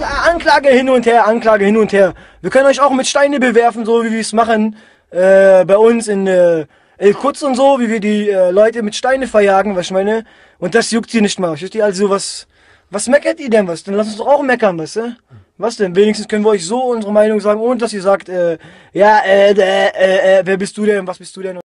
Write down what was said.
Äh, Anklage hin und her, Anklage hin und her. Wir können euch auch mit Steine bewerfen, so wie wir es machen äh, bei uns in äh, El Kutz und so, wie wir die äh, Leute mit Steine verjagen, was ich meine. Und das juckt sie nicht mal. Versteht ihr? Also was, was meckert ihr denn was? Dann lasst uns doch auch meckern, was, äh? Was denn? Wenigstens können wir euch so unsere Meinung sagen, ohne dass ihr sagt, äh, ja, äh, äh, äh, äh wer bist du denn, was bist du denn?